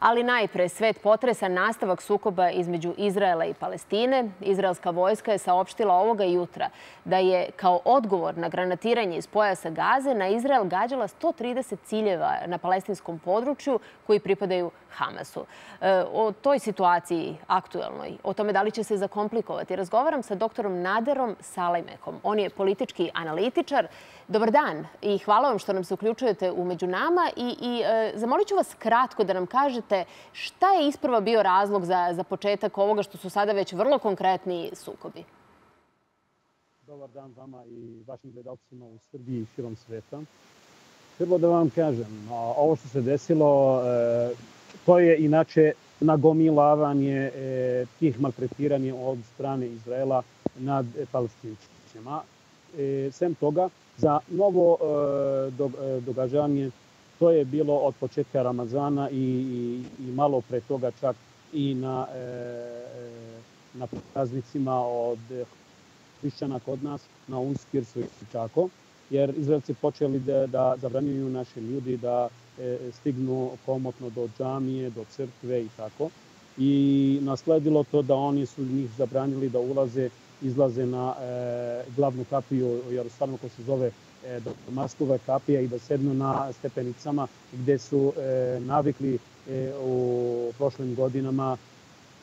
Ali najpre svet potresa nastavak sukoba između Izraela i Palestine. Izraelska vojska je saopštila ovoga jutra da je kao odgovor na granatiranje iz pojasa Gaze na Izrael gađala 130 ciljeva na palestinskom području koji pripadaju Hamasu. E, o toj situaciji aktuelnoj, o tome da li će se zakomplikovati, razgovaram sa doktorom Naderom Salajmekom. On je politički analitičar. Dobar dan i hvala vam što nam se uključujete umeđu nama i, i e, zamolit ću vas kratko da nam kažete šta je isprva bio razlog za, za početak ovoga što su sada već vrlo konkretni sukobi. Dobar dan vama i vašim gledalcima u Srbiji i širom sveta. Prvo da vam kažem, ovo što se desilo, e, to je inače nagomilavanje e, tih maltretiranja od strane Izraela nad palestincima. E, sem toga, za novo događanje, to je bilo od početka Ramazana i, i, i malo pre toga čak i na, na praznicima od hrišćana kod nas, na Unskirsu i tako, jer Izraelci počeli da, da zabranjuju naše ljudi da e, stignu komotno do džamije, do crkve i tako. I nasledilo to da oni su njih zabranili da ulaze, izlaze na e, glavnu kapiju Jerusalimu koja se zove e, Damaskova kapija i da sednu na stepenicama gde su e, navikli e, u prošlim godinama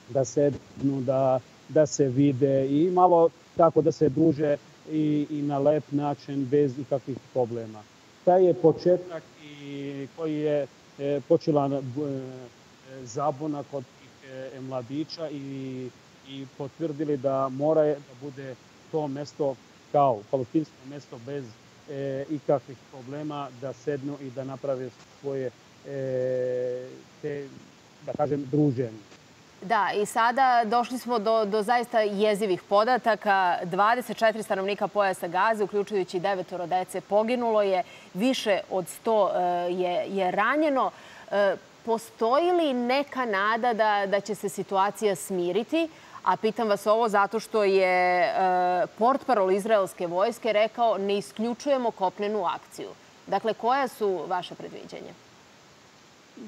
da sednu, da, da se vide i malo tako da se druže i, i na lep način bez ikakvih problema. Taj je početak i koji je počela zabuna kod tih mladića i, i potvrdili da mora da bude to mesto kao palestinsko mesto bez e, ikakvih problema da sednu i da naprave svoje e, te, da kažem, druženje. Da, i sada došli smo do, do zaista jezivih podataka. 24 stanovnika pojasa Gaze, uključujući devetoro dece, poginulo je. Više od 100 e, je, je ranjeno. E, postoji li neka nada da, da će se situacija smiriti? A pitam vas ovo zato što je e, portparol izraelske vojske rekao ne isključujemo kopnenu akciju. Dakle, koja su vaše predviđenja?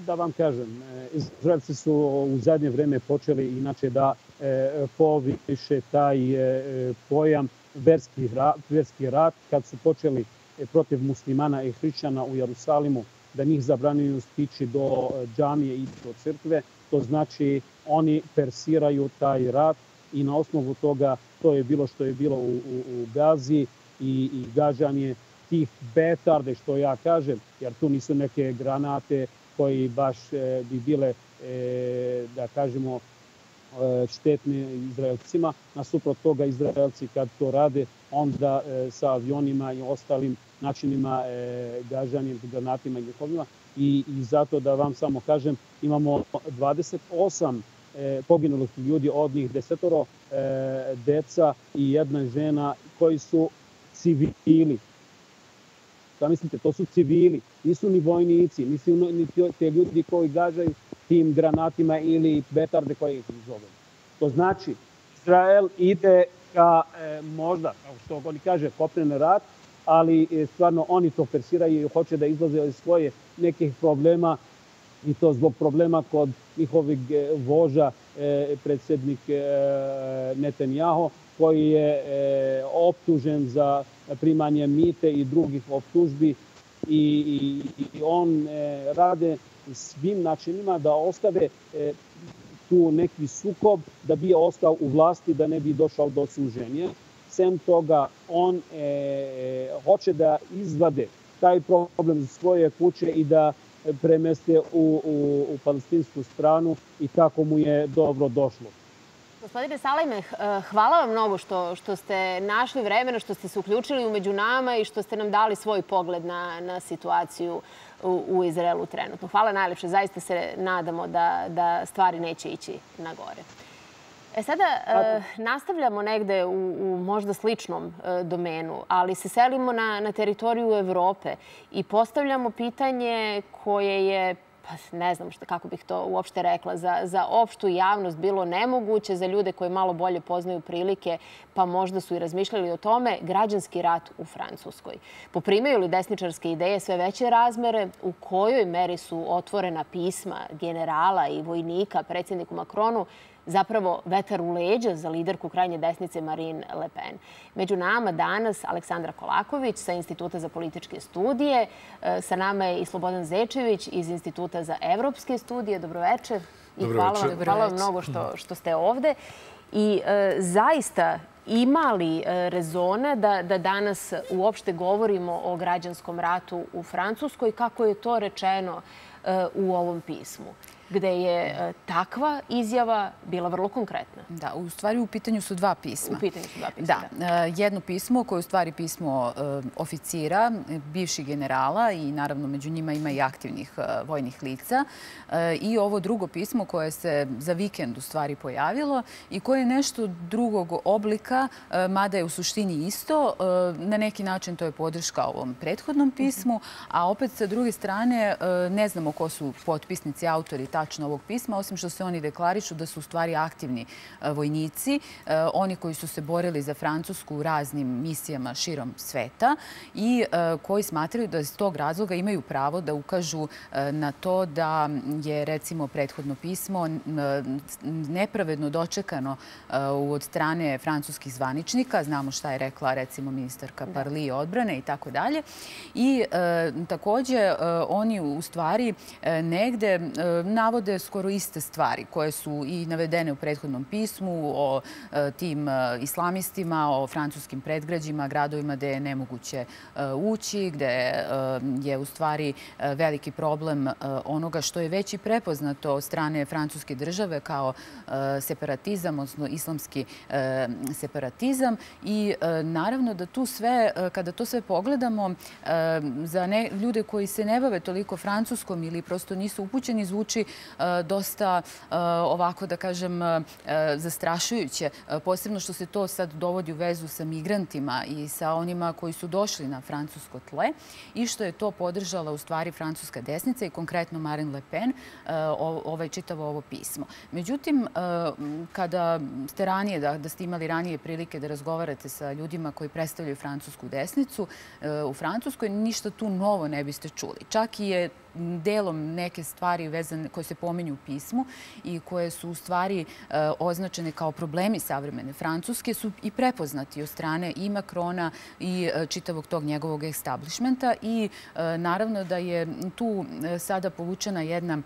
da vam kažem, e, Izraelci su u zadnje vreme počeli inače da e, poviše taj pojam verski rat, verski rat kad su počeli protiv muslimana i hrišćana u Jerusalimu da njih zabranjuju stići do džamije i do crkve. To znači oni persiraju taj rat i na osnovu toga to je bilo što je bilo u, u, u Gazi i, i gađanje tih betarde, što ja kažem, jer tu nisu neke granate, koji baš e, bi bile, e, da kažemo, e, štetne Izraelcima. Nasuprot toga Izraelci kad to rade, onda sa avionima i ostalim načinima gažanjem, granatima i njihovima. I, I zato da vam samo kažem, imamo 28 poginulih ljudi, od njih desetoro deca i jedna žena koji su civili. Zamislite, to su civili, nisu ni vojnici, nisu ni te ljudi koji gađaju tim granatima ili betarde koje ih zove. To znači, Izrael ide ka e, možda, kao što oni kaže, kopnen rat, ali e, stvarno oni to persiraju i hoće da izlaze iz svoje nekih problema i to zbog problema kod njihovih e, voža e, predsednik e, Netanjaho, koji je optužen za primanje mite i drugih optužbi i, i, on rade svim načinima da ostave tu neki sukob da bi ostao u vlasti, da ne bi došao do suženja. Sem toga, on hoće da izvade taj problem iz svoje kuće i da premeste u, u, u palestinsku stranu i tako mu je dobro došlo. Gospodine Salajme, eh, hvala vam mnogo što, što ste našli vremena, što ste se uključili umeđu nama i što ste nam dali svoj pogled na, na situaciju u, u Izraelu trenutno. Hvala najlepše. Zaista se nadamo da, da stvari neće ići na gore. E sada e, nastavljamo negde u, u možda sličnom e, domenu, ali se selimo na, na teritoriju Evrope i postavljamo pitanje koje je pa ne znam šta, kako bih to uopšte rekla, za, za opštu javnost bilo nemoguće, za ljude koji malo bolje poznaju prilike, pa možda su i razmišljali o tome, građanski rat u Francuskoj. Poprimaju li desničarske ideje sve veće razmere? U kojoj meri su otvorena pisma generala i vojnika predsjedniku Makronu zapravo vetar u leđa za liderku krajnje desnice Marine Le Pen. Među nama danas Aleksandra Kolaković sa Instituta za političke studije. E, sa nama je i Slobodan Zečević iz Instituta za evropske studije. Dobroveče. I hvala, vam, hvala vam mnogo što, što ste ovde. I e, zaista ima li e, rezona da, da danas uopšte govorimo o građanskom ratu u Francuskoj, kako je to rečeno e, u ovom pismu? Gde je e, takva izjava bila vrlo konkretna. Da, u stvari u pitanju su dva pisma. U pitanju su dva pisma, da. da. Jedno pismo koje je u stvari pismo e, oficira, bivših generala i naravno među njima ima i aktivnih e, vojnih lica. I ovo drugo pismo koje se za vikend u stvari pojavilo i koje je nešto drugog oblika, mada je u suštini isto. Na neki način to je podrška ovom prethodnom pismu, a opet sa druge strane ne znamo ko su potpisnici, autori tačno ovog pisma, osim što se oni deklarišu da su u stvari aktivni e, vojnici, e, oni koji su se borili za Francusku u raznim misijama širom sveta i e, koji smatraju da iz tog razloga imaju pravo da ukažu na to da je recimo prethodno pismo nepravedno dočekano od strane francuskih zvaničnika. Znamo šta je rekla recimo ministarka da. Parli odbrane i tako dalje. I takođe oni u stvari negde na navode skoro iste stvari koje su i navedene u prethodnom pismu o e, tim e, islamistima, o francuskim predgrađima, gradovima gde je nemoguće e, ući, gde je u stvari veliki problem onoga što je već i prepoznato od strane francuske države kao separatizam, odnosno islamski separatizam. I naravno da tu sve, kada to sve pogledamo, za ljude koji se ne bave toliko francuskom ili prosto nisu upućeni, zvuči dosta e, ovako da kažem e, zastrašujuće, posebno što se to sad dovodi u vezu sa migrantima i sa onima koji su došli na francusko tle i što je to podržala u stvari francuska desnica i konkretno Marine Le Pen ovaj čitavo ovo pismo. Međutim, kada ste ranije, da, da ste imali ranije prilike da razgovarate sa ljudima koji predstavljaju francusku desnicu, u Francuskoj ništa tu novo ne biste čuli. Čak i je delom neke stvari vezane, koje se pominju u pismu i koje su u stvari e, označene kao problemi savremene Francuske su i prepoznati od strane i Makrona i e, čitavog tog njegovog establishmenta i e, naravno da je tu sada povučena jedna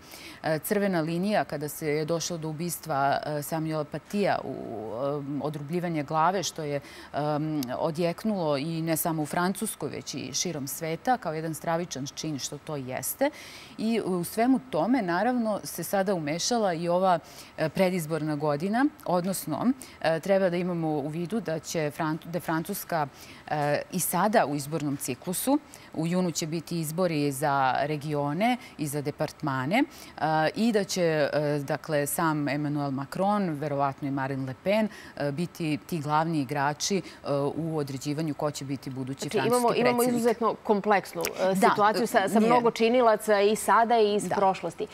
crvena linija kada se je došlo do ubistva Samuela Patija u odrubljivanje glave što je odjeknulo i ne samo u Francuskoj već i širom sveta kao jedan stravičan čin što to jeste. I u svemu tome, naravno, se sada umešala i ova e, predizborna godina, odnosno e, treba da imamo u vidu da će da Francuska i sada u izbornom ciklusu. U junu će biti izbori za regione i za departmane i da će dakle, sam Emmanuel Macron, verovatno i Marine Le Pen, biti ti glavni igrači u određivanju ko će biti budući znači, francuski predsjednik. Imamo izuzetno kompleksnu da, situaciju sa, sa mnogo činilaca i sada i iz da. prošlosti.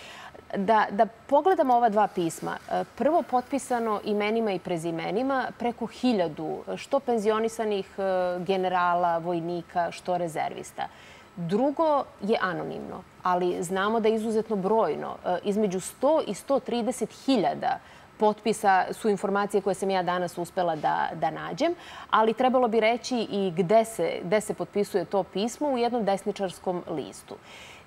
Da, da pogledamo ova dva pisma. E, prvo potpisano imenima i prezimenima preko hiljadu što penzionisanih e, generala, vojnika, što rezervista. Drugo je anonimno, ali znamo da je izuzetno brojno. E, između 100 i 130 hiljada potpisa su informacije koje sam ja danas uspela da, da nađem, ali trebalo bi reći i gde se, gde se potpisuje to pismo u jednom desničarskom listu.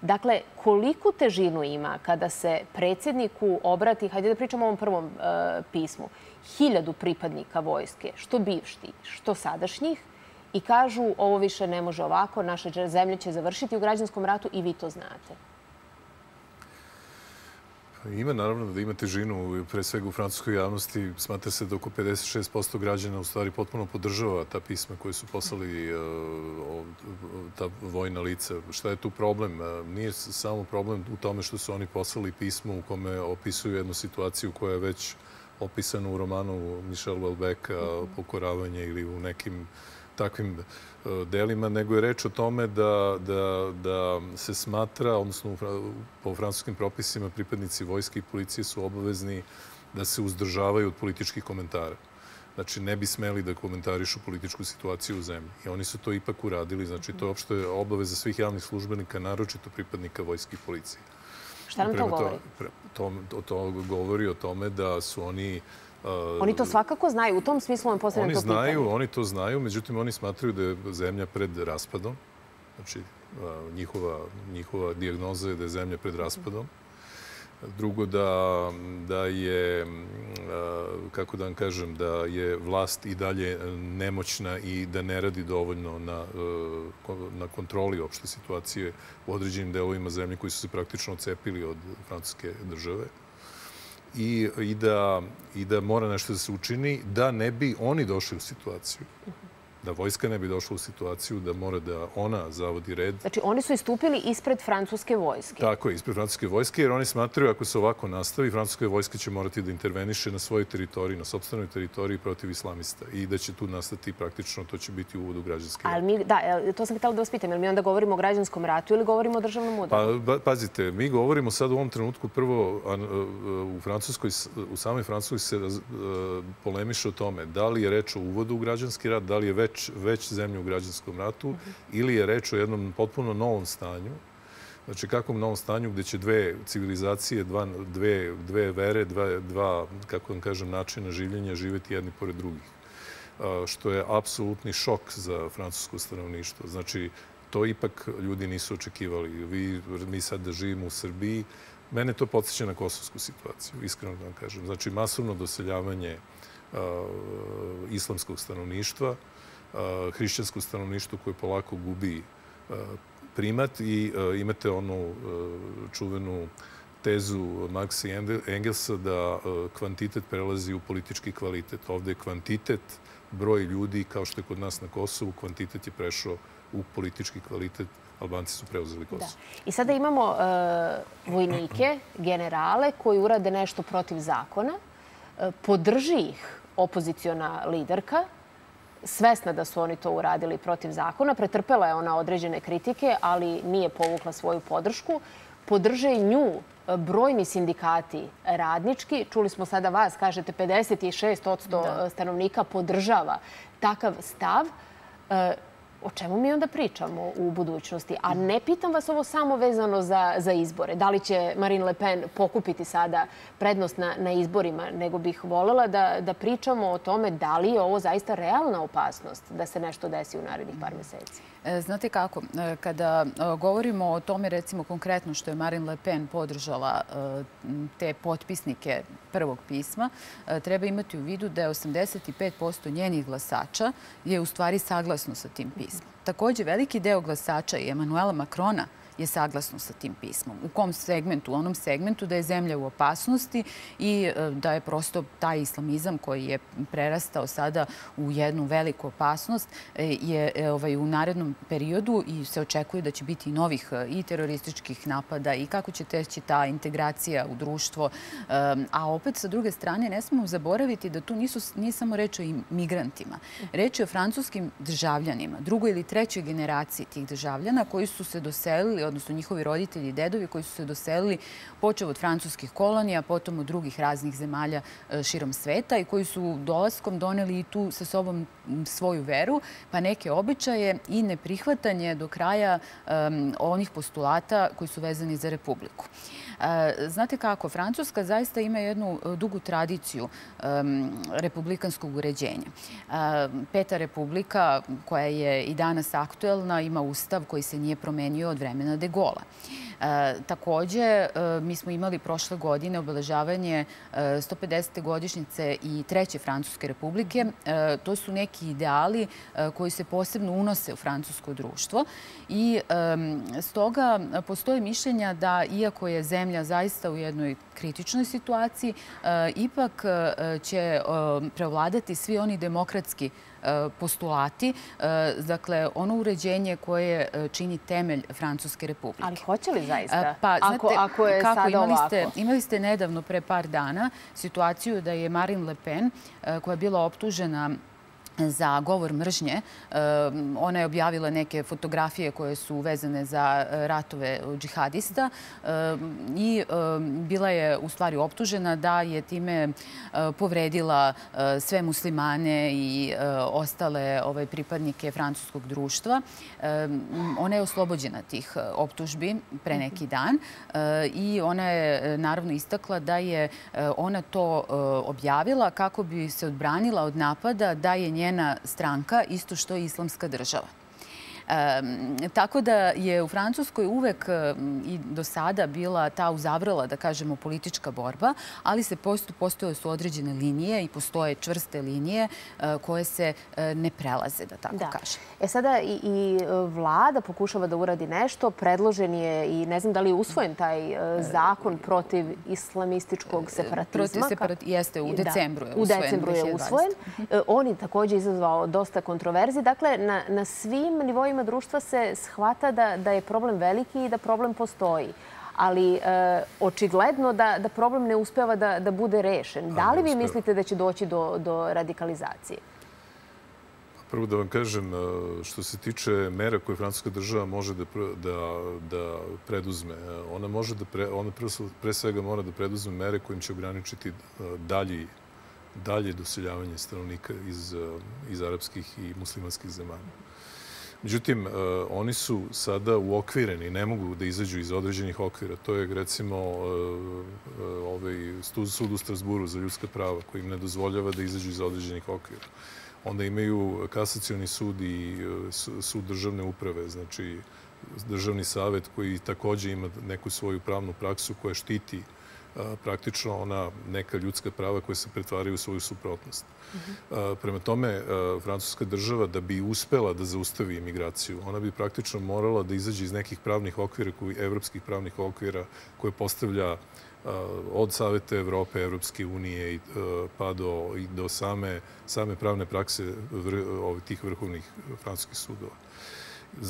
Dakle, koliku težinu ima kada se predsjedniku obrati, hajde da pričamo o ovom prvom e, pismu, hiljadu pripadnika vojske, što bivšti, što sadašnjih, i kažu ovo više ne može ovako, naša zemlja će završiti u građanskom ratu i vi to znate. Ima naravno da ima težinu, pre svega u francuskoj javnosti. Smatra se da oko 56% građana u stvari potpuno podržava ta pisma koje su poslali e, ta vojna lica. Šta je tu problem? E, nije samo problem u tome što su oni poslali pismo u kome opisuju jednu situaciju koja je već opisana u romanu Michel Houellebecqa, Pokoravanje ili u nekim takvim delima, nego je reč o tome da, da, da se smatra, odnosno po francuskim propisima, pripadnici vojske i policije su obavezni da se uzdržavaju od političkih komentara. Znači, ne bi smeli da komentarišu političku situaciju u zemlji. I oni su to ipak uradili. Znači, to je opšte obaveza svih javnih službenika, naročito pripadnika vojske i policije. Šta nam to govori? To, to, to govori o tome da su oni Oni to svakako znaju. U tom smislu vam postavljam to pitanje. Oni znaju, oni to znaju, međutim oni smatraju da je zemlja pred raspadom. Znači, njihova, njihova dijagnoza je da je zemlja pred raspadom. Drugo, da, da je, kako da vam kažem, da je vlast i dalje nemoćna i da ne radi dovoljno na, na kontroli opšte situacije u određenim delovima zemlje koji su se praktično ocepili od francuske države i, i, da, i da mora nešto da se učini da ne bi oni došli u situaciju da vojska ne bi došla u situaciju da mora da ona zavodi red. Znači, oni su istupili ispred francuske vojske. Tako je, ispred francuske vojske, jer oni smatraju ako se ovako nastavi, francuska vojska će morati da interveniše na svojoj teritoriji, na sobstvenoj teritoriji protiv islamista i da će tu nastati praktično, to će biti uvod u građanski rat. Mi, da, to sam htjela da vas pitam, jer mi onda govorimo o građanskom ratu ili govorimo o državnom udaru? Pa, pazite, mi govorimo sad u ovom trenutku prvo u Francuskoj, u samoj Francuskoj se polemiše o tome da li je reč o uvodu u građanski rat, da li je već već, već zemlju u građanskom ratu ili je reč o jednom potpuno novom stanju. Znači, kakvom novom stanju gde će dve civilizacije, dva, dve, dve vere, dva, dva, kako vam kažem, načina življenja živeti jedni pored drugih. Što je apsolutni šok za francusko stanovništvo. Znači, to ipak ljudi nisu očekivali. Vi, mi sad da živimo u Srbiji, mene to podsjeća na kosovsku situaciju, iskreno da vam kažem. Znači, masovno doseljavanje islamskog stanovništva, hrišćansko stanovništvo koje polako gubi primat i imate onu čuvenu tezu Maxa i Engelsa da kvantitet prelazi u politički kvalitet. Ovde je kvantitet, broj ljudi, kao što je kod nas na Kosovu, kvantitet je prešao u politički kvalitet. Albanci su preuzeli Kosovo. Da. I sada imamo vojnike, generale koji urade nešto protiv zakona. Podrži ih opozicijona liderka, svesna da su oni to uradili protiv zakona. Pretrpela je ona određene kritike, ali nije povukla svoju podršku. Podrže i nju brojni sindikati radnički. Čuli smo sada vas, kažete 56% stanovnika podržava takav stav o čemu mi onda pričamo u budućnosti? A ne pitam vas ovo samo vezano za, za izbore. Da li će Marine Le Pen pokupiti sada prednost na, na izborima, nego bih volela da, da pričamo o tome da li je ovo zaista realna opasnost da se nešto desi u narednih par meseci. E, znate kako, e, kada e, govorimo o tome recimo konkretno što je Marine Le Pen podržala te potpisnike prvog pisma, treba imati u vidu da je 85% njenih glasača je u stvari saglasno sa tim pismom. Takođe, veliki deo glasača i Emanuela Makrona je saglasno sa tim pismom. U kom segmentu? U onom segmentu da je zemlja u opasnosti i e, da je prosto taj islamizam koji je prerastao sada u jednu veliku opasnost e, je e, ovaj, u narednom periodu i se očekuje da će biti novih i terorističkih napada i kako će teći ta integracija u društvo. A opet, sa druge strane, ne smemo zaboraviti da tu nisu, nije samo reč o migrantima. Reč je o francuskim državljanima, drugoj ili trećoj generaciji tih državljana koji su se doselili odnosno njihovi roditelji i dedovi koji su se doselili počeo od francuskih kolonija, potom od drugih raznih zemalja e, širom sveta i koji su dolaskom doneli i tu sa sobom svoju veru, pa neke običaje i neprihvatanje do kraja onih postulata koji su vezani za Republiku. E, znate kako, Francuska zaista ima jednu e, dugu tradiciju republikanskog uređenja. Peta republika, koja je i danas aktuelna, ima ustav koji se nije promenio od vremena de Gola. E, takođe, mi smo imali prošle godine obeležavanje 150. godišnjice i Treće Francuske republike. To su neki ideali koji se posebno unose u francusko društvo i stoga postoje mišljenja da, iako je zemlja zaista u jednoj kritičnoj situaciji, ipak će prevladati svi oni demokratski postulati, dakle, ono uređenje koje čini temelj Francuske republike. Ali hoće li zaista? Pa, znate, ako, je kako, sada imali ste, imali ste nedavno, pre par dana, situaciju da je Marine Le Pen, koja je bila optužena za govor mržnje. Ona je objavila neke fotografije koje su vezane za ratove džihadista i bila je u stvari optužena da je time povredila sve muslimane i ostale ovaj, pripadnike francuskog društva. Ona je oslobođena tih optužbi pre neki dan i ona je naravno istakla da je ona to objavila kako bi se odbranila od napada da je nje njena stranka, isto što i islamska država. Tako da je u Francuskoj uvek i do sada bila ta uzavrala, da kažemo, politička borba, ali se postoje su određene linije i postoje čvrste linije e, koje se e, ne prelaze, da tako da. kažem. E sada i, i vlada pokušava da uradi nešto. Predložen je i ne znam da li je usvojen taj e, zakon protiv islamističkog separatizma. Protiv separat... Jeste, u da. decembru je usvojen. U decembru je usvojen. On je takođe izazvao dosta kontroverzi. Dakle, na, na svim nivoima slojima društva se shvata da, da je problem veliki i da problem postoji ali e, očigledno da, da problem ne uspeva da, da bude rešen. Da li vi mislite da će doći do, do radikalizacije? Prvo da vam kažem, e, što se tiče mera koje francuska država može da, da, da preduzme, e, ona, može da pre, ona pre, pre svega mora da preduzme mere kojim će ograničiti dalji, dalje doseljavanje stanovnika iz, iz arapskih i muslimanskih zemalja. Međutim, e, oni su sada uokvireni, ne mogu da izađu iz određenih okvira. To je, recimo, e, e, ovaj sud u Strasburu za ljudska prava koji im ne dozvoljava da izađu iz određenih okvira. Onda imaju kasacioni sud i sud državne uprave, znači državni savet koji takođe ima neku svoju pravnu praksu koja štiti uh, praktično ona neka ljudska prava koje se pretvaraju u svoju suprotnost. Prema tome, francuska država da bi uspela da zaustavi imigraciju, ona bi praktično morala da izađe iz nekih pravnih okvira, evropskih pravnih okvira koje postavlja od Saveta Evrope, Evropske unije pa do, do same, same pravne prakse tih vrhovnih francuskih sudova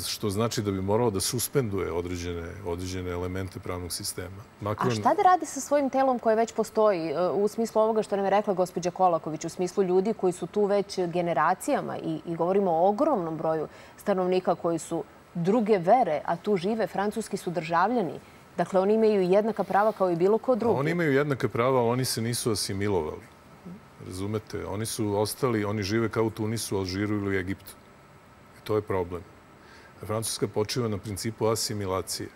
što znači da bi moralo da suspenduje određene, određene elemente pravnog sistema. Makron... A šta da radi sa svojim telom koje već postoji e, u smislu ovoga što nam je rekla gospođa Kolaković, u smislu ljudi koji su tu već generacijama i, i govorimo o ogromnom broju stanovnika koji su druge vere, a tu žive, francuski su državljani. Dakle, oni imaju jednaka prava kao i bilo ko drugi. Oni imaju jednaka prava, ali oni se nisu asimilovali. Razumete? Oni su ostali, oni žive kao u Tunisu, Alžiru ili Egiptu. I to je problem. Francuska počiva na principu asimilacije.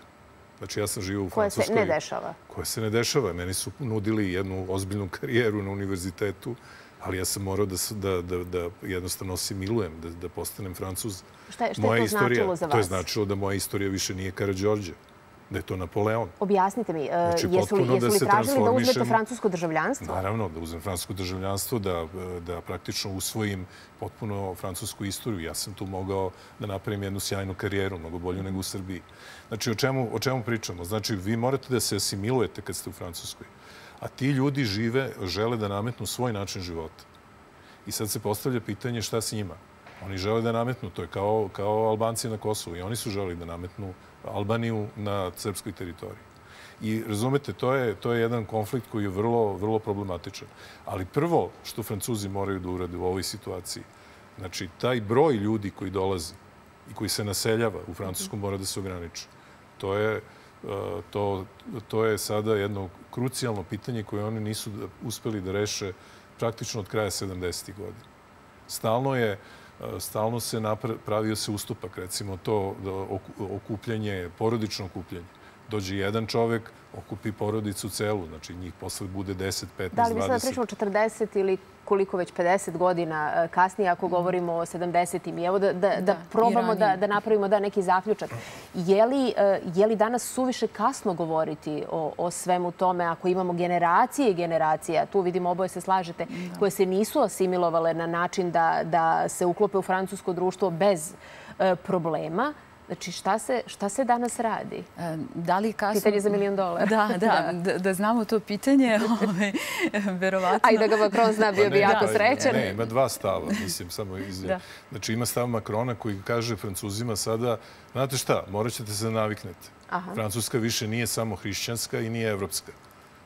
Znači, ja sam živio u Francuskoj... Koja se ne dešava. Koja se ne dešava. Meni su nudili jednu ozbiljnu karijeru na univerzitetu, ali ja sam morao da, da, da, da jednostavno asimilujem, da, da postanem Francuz. Šta je, šta je to istorija, značilo za vas? To je značilo da moja istorija više nije Karadžorđe da je to Napoleon. Objasnite mi, e, znači, jesu li, jesu li da tražili da uzmete francusko državljanstvo? Naravno, da uzmem francusko državljanstvo, da, da praktično usvojim potpuno francusku istoriju. Ja sam tu mogao da napravim jednu sjajnu karijeru, mnogo bolju nego u Srbiji. Znači, o čemu, o čemu pričamo? Znači, vi morate da se asimilujete kad ste u Francuskoj. A ti ljudi žive, žele da nametnu svoj način života. I sad se postavlja pitanje šta s njima. Oni žele da nametnu, to je kao, kao Albanci na Kosovu. I oni su želi da nametnu Albaniju na srpskoj teritoriji. I razumete, to je, to je jedan konflikt koji je vrlo, vrlo problematičan. Ali prvo što Francuzi moraju da urade u ovoj situaciji, znači taj broj ljudi koji dolazi i koji se naseljava u Francusku mora da se ograniči. To je, e, to, to je sada jedno krucijalno pitanje koje oni nisu uspeli da reše praktično od kraja 70. godina. Stalno je stalno se pravio se ustupak, recimo to okupljanje, porodično okupljanje. Dođe jedan čovek, okupi porodicu celu, znači njih posle bude 10, 15, 20. Da li mi sada pričamo 40 ili koliko već 50 godina e, kasnije ako govorimo o 70-im. I evo da, da, da, da probamo da, da napravimo da neki zaključak. Je li, e, je li danas suviše kasno govoriti o, o svemu tome ako imamo generacije i generacije, tu vidimo oboje se slažete, da. koje se nisu asimilovale na način da, da se uklope u francusko društvo bez e, problema, Znači, šta se, šta se danas radi? E, da li kasno... Pitanje za milion dolara. Da, da, da, da znamo to pitanje, ovaj, verovatno. A i da ga Macron zna, bio bi jako srećan. Ne, ima dva stava, mislim, samo iz... Da. Znači, ima stav Macrona koji kaže Francuzima sada, znate šta, morat ćete se naviknete. Aha. Francuska više nije samo hrišćanska i nije evropska.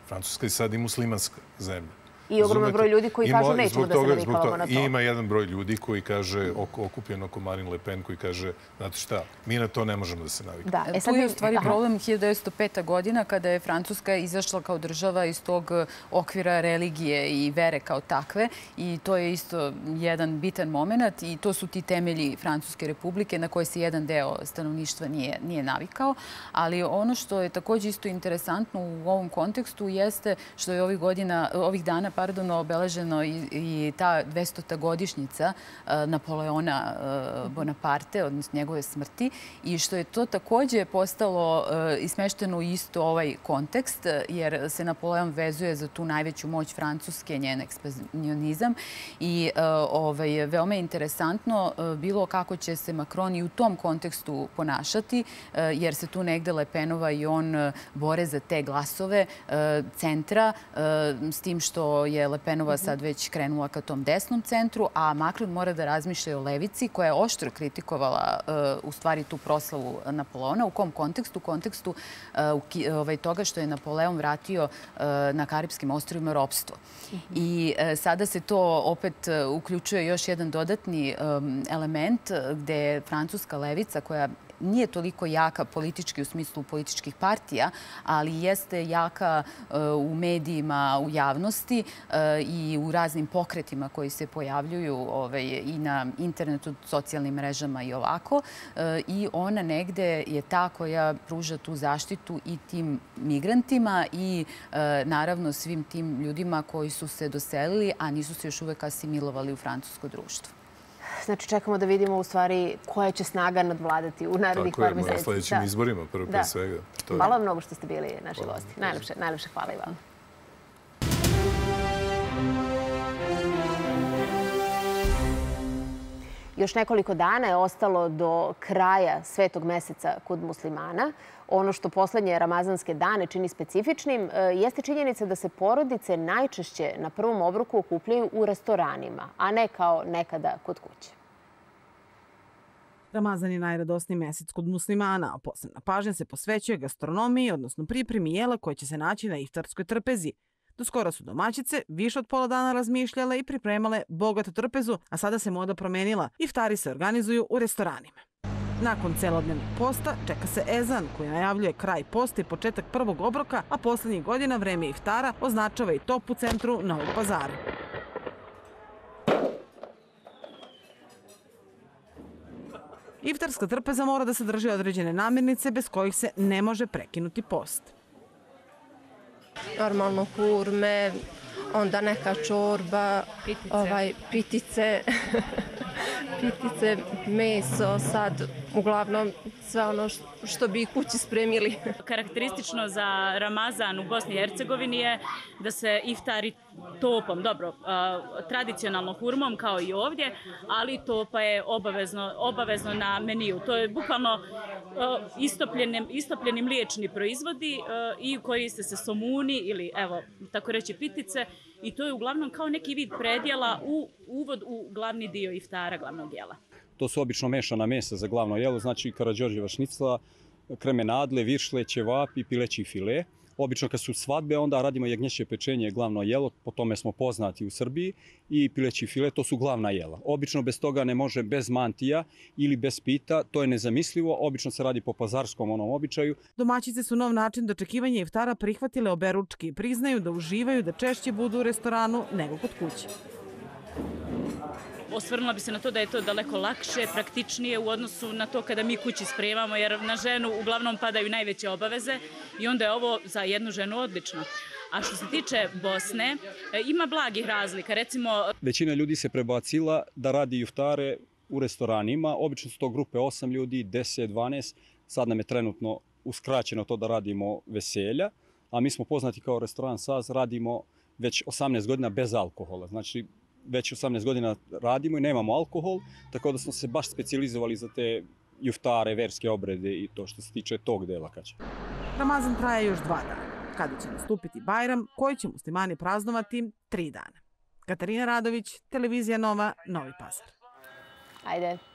Francuska je sad i muslimanska zemlja. I ogroman broj ljudi koji kažu nećemo da se navikavamo na to. Ima jedan broj ljudi koji kaže, okupljen oko Marine Le Pen, koji kaže, znate šta, mi na to ne možemo da se navikamo. Da, e sad je u stvari problem 1905. godina kada je Francuska izašla kao država iz tog okvira religije i vere kao takve i to je isto jedan bitan moment i to su ti temelji Francuske republike na koje se jedan deo stanovništva nije, nije navikao. Ali ono što je takođe isto interesantno u ovom kontekstu jeste što je ovih, godina, ovih dana pardon, obeleženo i, ta 200. godišnjica e, Napoleona e, Bonaparte, odnosno njegove smrti, i što je to takođe postalo e, ismešteno u isto ovaj kontekst, jer se Napoleon vezuje za tu najveću moć Francuske, njen ekspanionizam i ovaj, veoma je interesantno bilo kako će se Macron i u tom kontekstu ponašati, jer se tu negde Lepenova i on bore za te glasove centra, s tim što je Lepenova sad već krenula ka tom desnom centru, a Macron mora da razmišlja o levici koja je oštro kritikovala u stvari tu proslavu Napoleona. U kom kontekstu? U kontekstu ovaj, toga što je Napoleon vratio na Karibskim ostrovima ropstvo. I sada se to opet uključuje još jedan dodatni element gde Francuska levica koja nije toliko jaka politički u smislu političkih partija, ali jeste jaka e, u medijima, u javnosti e, i u raznim pokretima koji se pojavljuju ovaj, i na internetu, socijalnim mrežama i ovako. E, I ona negde je ta koja pruža tu zaštitu i tim migrantima i naravno svim tim ljudima koji su se doselili, a nisu se još uvek asimilovali u francusko društvo. Znači, čekamo da vidimo u stvari koja će snaga nadvladati u narednih par meseci. Tako je, na sledećim da. izborima, prvo pre svega. Hvala vam mnogo što ste bili naši gosti. Najlepše, najlepše hvala i vam. Još nekoliko dana je ostalo do kraja svetog meseca kod muslimana. Ono što poslednje ramazanske dane čini specifičnim e, jeste činjenica da se porodice najčešće na prvom obroku okupljaju u restoranima, a ne kao nekada kod kuće. Ramazan je najradosniji mesec kod muslimana, a posebna pažnja se posvećuje gastronomiji, odnosno pripremi jela koje će se naći na iftarskoj trpezi. Do skora su domaćice više od pola dana razmišljale i pripremale bogatu trpezu, a sada se moda promenila. Iftari se organizuju u restoranima. Nakon celodnevnog posta čeka se Ezan koji najavljuje kraj posta i početak prvog obroka, a poslednjih godina vreme iftara označava i top u centru Novog pazara. Iftarska trpeza mora da sadrži određene namirnice bez kojih se ne može prekinuti post. Normalno hurme, onda neka čorba, pitice. ovaj pitice, pitice, meso, sad uglavnom sve ono što bi kući spremili. Karakteristično za Ramazan u Bosni i Hercegovini je da se iftari topom, dobro, tradicionalno hurmom kao i ovdje, ali topa je obavezno, obavezno na meniju. To je bukvalno istopljenim, istopljeni mliječni proizvodi i koji se se somuni ili evo, tako reći pitice i to je uglavnom kao neki vid predjela u uvod u glavni dio iftara, glavnog jela. To su obično mešana mesa za glavno jelo, znači karađorđeva šnicla, kremenadle, viršle, ćevap i pileći file. Obično kad su svadbe, onda radimo jagnjeće pečenje, glavno jelo, po tome smo poznati u Srbiji, i pileći file, to su glavna jela. Obično bez toga ne može bez mantija ili bez pita, to je nezamislivo, obično se radi po pazarskom onom običaju. Domaćice su nov način dočekivanja iftara prihvatile oberučki priznaju da uživaju da češće budu u restoranu nego kod kuće osvrnula bi se na to da je to daleko lakše, praktičnije u odnosu na to kada mi kući spremamo, jer na ženu uglavnom padaju najveće obaveze i onda je ovo za jednu ženu odlično. A što se tiče Bosne, e, ima blagih razlika. Recimo... Većina ljudi se prebacila da radi juftare u restoranima. Obično su to grupe 8 ljudi, 10, 12. Sad nam je trenutno uskraćeno to da radimo veselja, a mi smo poznati kao restoran Saz, radimo već 18 godina bez alkohola. Znači, već 18 godina radimo i nemamo alkohol, tako da smo se baš specializovali za te juftare, verske obrede i to što se tiče tog dela kaća. Ramazan traje još dva dana, kada će nastupiti Bajram, koji će muslimani praznovati tri dana. Katarina Radović, Televizija Nova, Novi Pazar. Ajde.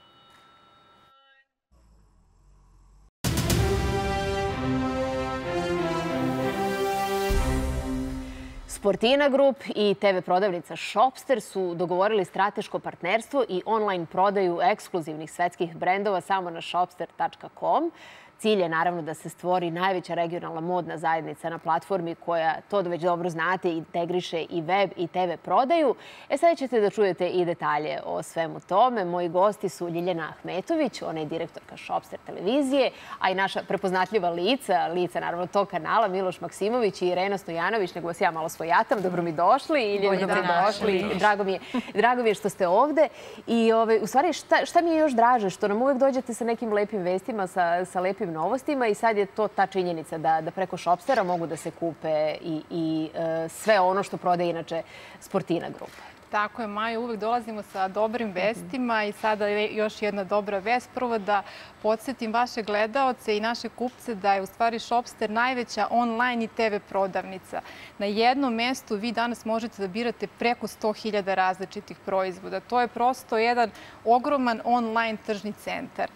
Sportina Group i TV prodavnica Shopster su dogovorili strateško partnerstvo i online prodaju ekskluzivnih svetskih brendova samo na shopster.com. Cilj je naravno da se stvori najveća regionalna modna zajednica na platformi koja, to da već dobro znate, integriše i web i TV prodaju. E sada ćete da čujete i detalje o svemu tome. Moji gosti su Ljiljana Ahmetović, ona je direktorka Shopster televizije, a i naša prepoznatljiva lica, lica naravno tog kanala, Miloš Maksimović i Irena Stojanović, nego vas ja malo svojatam. Dobro mi došli. Ili dobro došli. Drago mi, je, drago mi je što ste ovde. I ove, u stvari, šta, šta mi je još draže? Što nam uvek dođete sa nekim lepim vestima, sa, sa lepim dobrim novostima i sad je to ta činjenica da, da preko Shopstera mogu da se kupe i, i e, sve ono što prodaje inače Sportina grupa. Tako je, Maja, uvek dolazimo sa dobrim vestima i sada je još jedna dobra vest. Prvo da podsjetim vaše gledaoce i naše kupce da je u stvari Shopster najveća online i TV prodavnica. Na jednom mestu vi danas možete da birate preko 100.000 različitih proizvoda. To je prosto jedan ogroman online tržni centar.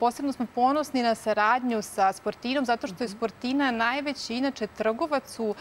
Posebno smo ponosni na saradnju sa Sportinom zato što je Sportina najveći inače trgovac u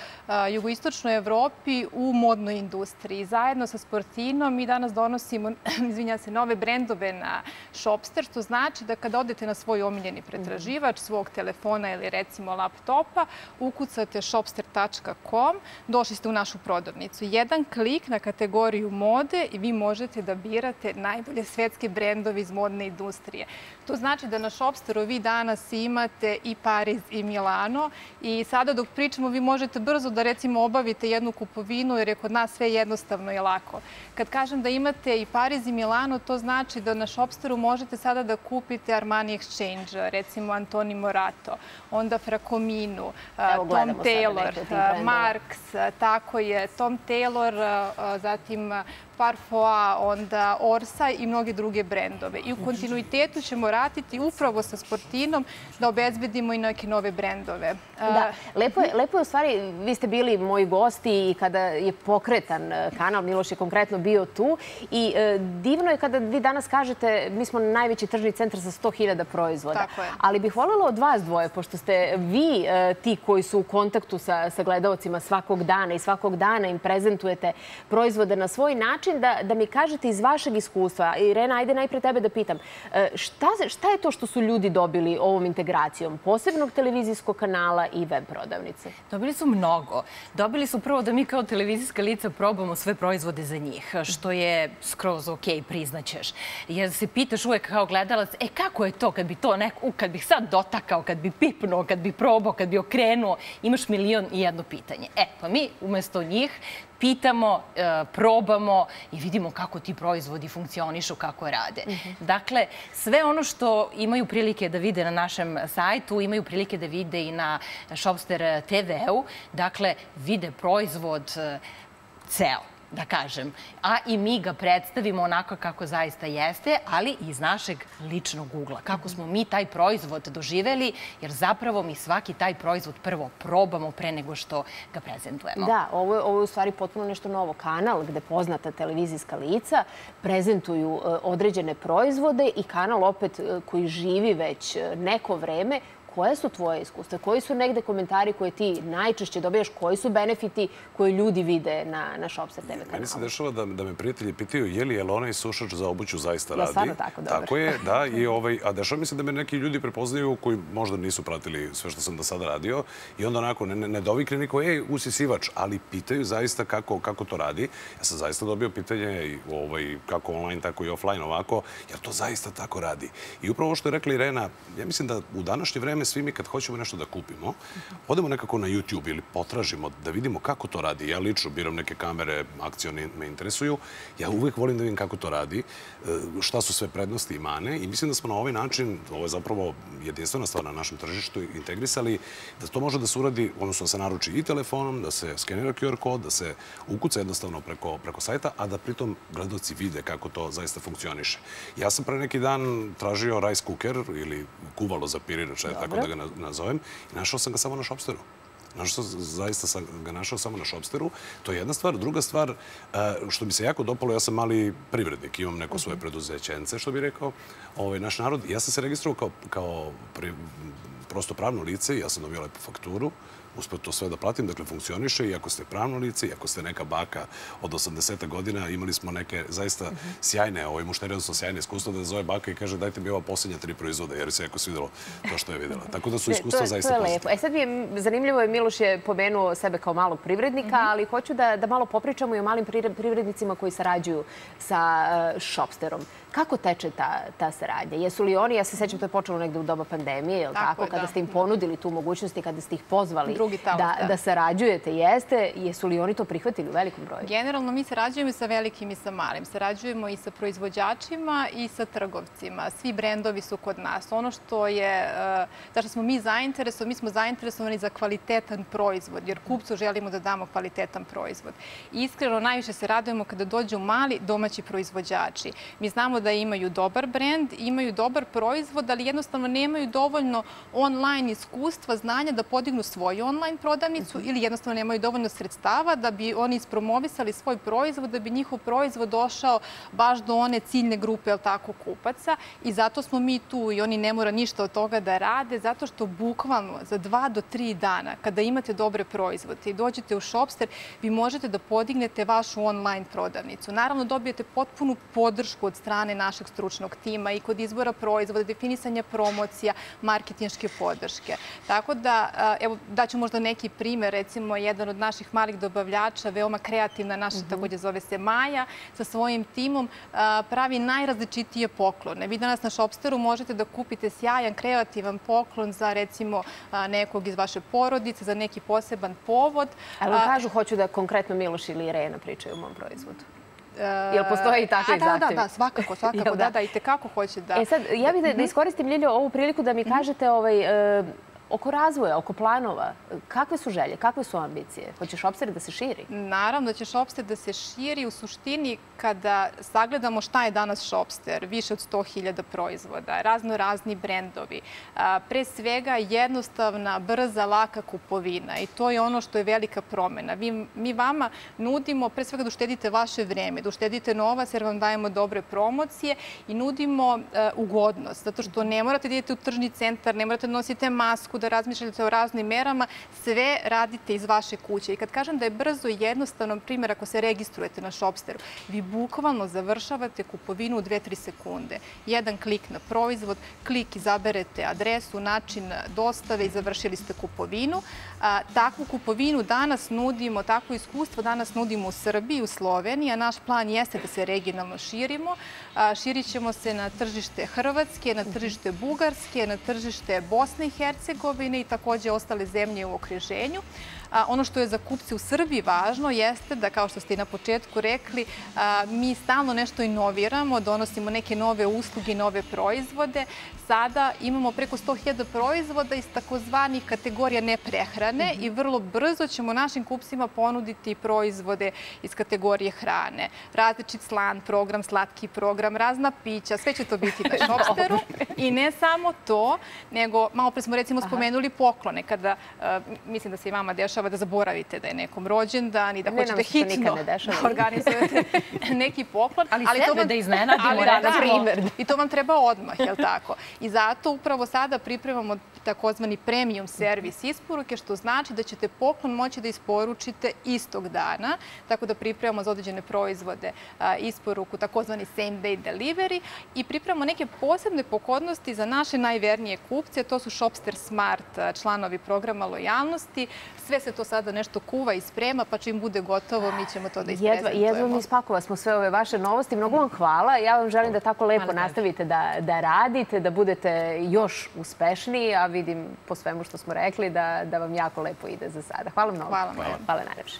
jugoistočnoj Evropi u modnoj industriji. Zajedno sa Sportinom mi danas donosimo izvinja se, nove brendove na Shopster, što znači da kada odete na svoj omiljeni pretraživač svog telefona ili recimo laptopa, ukucate shopster.com, došli ste u našu prodavnicu. Jedan klik na kategoriju mode i vi možete da birate najbolje svetske brendove iz modne industrije. To znači da na Shopsteru vi danas imate i Pariz i Milano i sada dok pričamo vi možete brzo da recimo obavite jednu kupovinu jer je kod nas sve jednostavno i lako. Kad kažem da imate i Pariz i Milano, to znači da na Shopsteru možete sada da kupite Armani Exchange, recimo Antoni Morato, onda Fracominu, Tom Taylor, Marks, tako je, Tom Taylor, zatim Parfois, onda Orsa i mnoge druge brendove. I u kontinuitetu ćemo ratiti upravo sa Sportinom da obezbedimo i neke nove brendove. Da, lepo je, lepo je u stvari, vi ste bili moji gosti i kada je pokretan e, kanal, Miloš je konkretno bio tu i e, divno je kada vi danas kažete mi smo najveći tržni centar sa 100.000 proizvoda. Tako je. Ali bih voljela od vas dvoje, pošto ste vi e, ti koji su u kontaktu sa, sa gledalcima svakog dana i svakog dana im prezentujete proizvode na svoj način, način da, da mi kažete iz vašeg iskustva, Irena, ajde najpre tebe da pitam, e, šta, šta je to što su ljudi dobili ovom integracijom posebnog televizijskog kanala i web prodavnice? Dobili su mnogo. Dobili su prvo da mi kao televizijska lica probamo sve proizvode za njih, što je skroz ok, priznaćeš. Jer se pitaš uvek kao gledalac, e kako je to kad bi to neko, kad bih sad dotakao, kad bi pipnuo, kad bi probao, kad bi okrenuo, imaš milion i jedno pitanje. E, pa mi umesto njih pitamo, e, probamo i vidimo kako ti proizvodi funkcionišu, kako rade. Mhm. Dakle, sve ono što imaju prilike da vide na našem sajtu, imaju prilike da vide i na Shopster TV-u. Dakle, vide proizvod e, ceo da kažem, a i mi ga predstavimo onako kako zaista jeste, ali iz našeg ličnog ugla. Kako smo mi taj proizvod doživeli, jer zapravo mi svaki taj proizvod prvo probamo pre nego što ga prezentujemo. Da, ovo je, ovo je u stvari potpuno nešto novo. Kanal gde poznata televizijska lica prezentuju e, određene proizvode i kanal opet e, koji živi već e, neko vreme koje su tvoje iskustva? Koji su negde komentari koje ti najčešće dobijaš? Koji su benefiti koje ljudi vide na, na Shopster TV kanalu? Meni se dešava da, da me prijatelji pitaju je li Elona i sušač za obuću zaista radi. Ja, stvarno tako, dobro. Tako je, da. I ovaj, a dešava mi se da me neki ljudi prepoznaju koji možda nisu pratili sve što sam do sada radio i onda onako ne, ne, ne dovikne niko, ej, usisivač, ali pitaju zaista kako, kako to radi. Ja sam zaista dobio pitanje ovaj, kako online, tako i offline ovako, jer to zaista tako radi. I upravo što je rekla Irena, ja mislim da u današnje vreme svi mi kad hoćemo nešto da kupimo, odemo nekako na YouTube ili potražimo da vidimo kako to radi. Ja lično biram neke kamere, akcije me interesuju. Ja uvek volim da vidim kako to radi, e, šta su sve prednosti i mane i mislim da smo na ovaj način, ovo je zapravo jedinstvena stvar na našem tržištu, integrisali da to može da se uradi, odnosno da se naruči i telefonom, da se skenira QR kod, da se ukuca jednostavno preko, preko sajta, a da pritom gledalci vide kako to zaista funkcioniše. Ja sam pre neki dan tražio rice cooker ili kuvalo za pirirač, tako da ga nazovem, i našao sam ga samo na Shopsteru. Našao sam, zaista sam ga našao samo na Shopsteru. To je jedna stvar. Druga stvar, e, što mi se jako dopalo, ja sam mali privrednik, imam neko svoje mhm. preduzećence, što bi rekao ovaj, naš narod. Ja sam se registrovao kao, kao pri, prosto pravno lice, ja sam dobio lepu fakturu, uspeo to sve da platim, dakle funkcioniše i ako ste pravno lice i ako ste neka baka od 80 godina, imali smo neke zaista sjajne, ovaj mušterije, odnosno sjajne iskustva da zove baka i kaže dajte mi ova posljednja tri proizvoda jer se jako svidelo to što je videla. Tako da su iskustva zaista pozitivne. To je lepo. E sad mi je zanimljivo je Miloš je pomenuo sebe kao malog privrednika, ali hoću da, da malo popričamo i o malim privrednicima koji sarađuju sa uh, Shopsterom. Kako teče ta, ta saradnja? Jesu li oni, ja se sećam, to je počelo negde u doba pandemije, je li tako? kada da. ste im ponudili tu mogućnost i kada ste ih pozvali Drugi talent, da, da. da sarađujete, jeste. Jesu li oni to prihvatili u velikom broju? Generalno mi sarađujemo i sa velikim i sa malim. Sarađujemo i sa proizvođačima i sa trgovcima. Svi brendovi su kod nas. Ono što je, zašto smo mi zainteresovani, mi smo zainteresovani za kvalitetan proizvod, jer kupcu želimo da damo kvalitetan proizvod. Iskreno, najviše se radujemo kada dođu mali domaći proizvođači. Mi znamo da imaju dobar brend, imaju dobar proizvod, ali jednostavno nemaju dovoljno online iskustva, znanja da podignu svoju online prodavnicu ili jednostavno nemaju dovoljno sredstava da bi oni ispromovisali svoj proizvod, da bi njihov proizvod došao baš do one ciljne grupe, jel tako, kupaca. I zato smo mi tu i oni ne mora ništa od toga da rade, zato što bukvalno za dva do tri dana, kada imate dobre proizvode i dođete u Shopster, vi možete da podignete vašu online prodavnicu. Naravno, dobijete potpunu podršku od strane našeg stručnog tima i kod izbora proizvoda, definisanja promocija, marketinške podrške. Tako da, evo, daću možda neki primer, recimo, jedan od naših malih dobavljača, veoma kreativna naša, mhm. takođe zove se Maja, sa svojim timom pravi najrazličitije poklone. Vi danas na Shopsteru možete da kupite sjajan, kreativan poklon za, recimo, nekog iz vaše porodice, za neki poseban povod. Ali kažu, hoću da konkretno Miloš ili Irena pričaju o mom proizvodu. Jel postoje i takvi zahtjevi? Da, da, da, svakako, svakako, da, da, i tekako hoće da... E sad, ja bih da, da iskoristim, Ljiljo, ovu priliku da mi mhm. kažete ovaj, e, oko razvoja, oko planova, kakve su želje, kakve su ambicije? Hoćeš Shopster da se širi? Naravno da će Shopster da se širi. U suštini, kada sagledamo šta je danas Shopster, više od 100.000 proizvoda, razno razni brendovi, pre svega jednostavna, brza, laka kupovina i to je ono što je velika promena. Mi vama nudimo pre svega da uštedite vaše vreme, da uštedite novac jer vam dajemo dobre promocije i nudimo ugodnost, zato što ne morate da idete u tržni centar, ne morate da nosite masku, da razmišljate o raznim merama, sve radite iz vaše kuće. I kad kažem da je brzo i jednostavno, primjer, ako se registrujete na Shopsteru, vi bukvalno završavate kupovinu u 2-3 sekunde. Jedan klik na proizvod, klik izaberete adresu, način dostave i završili ste kupovinu. takvu kupovinu danas nudimo, takvo iskustvo danas nudimo u Srbiji, u Sloveniji, a naš plan jeste da se regionalno širimo. širit ćemo se na tržište Hrvatske, na tržište Bugarske, na tržište Bosne i Hercegovine, Hercegovine i takođe ostale zemlje u okriženju. Ono što je za kupce u Srbiji važno jeste da, kao što ste i na početku rekli, mi stalno nešto inoviramo, donosimo neke nove usluge nove proizvode. Sada imamo preko 100.000 proizvoda iz takozvanih kategorija neprehrane mhm. i vrlo brzo ćemo našim kupcima ponuditi proizvode iz kategorije hrane. Različit slan program, slatki program, razna pića, sve će to biti na Shopsteru. I ne samo to, nego malo pre smo recimo spomenuli poklone, kada, mislim da se i vama dešava dešava da zaboravite da je nekom rođendan i da hoćete hitno da organizujete neki poklon. Ali, ali sebe da iznenadimo, recimo. I to vam treba odmah, je li tako? I zato upravo sada pripremamo takozvani premium servis isporuke, što znači da ćete poklon moći da isporučite istog dana, tako da pripremamo za određene proizvode isporuku, takozvani same day delivery i pripremamo neke posebne pokodnosti za naše najvernije kupce, to su Shopster Smart članovi programa lojalnosti sve se to sada nešto kuva i sprema, pa čim bude gotovo mi ćemo to da isprezentujemo. Jedva, jedva mi ispakova smo sve ove vaše novosti. Mnogo vam hvala. Ja vam želim da tako lepo nastavite da, da radite, da budete još uspešniji, a vidim po svemu što smo rekli da, da vam jako lepo ide za sada. Hvala mnogo. Hvala, hvala. hvala najlepše.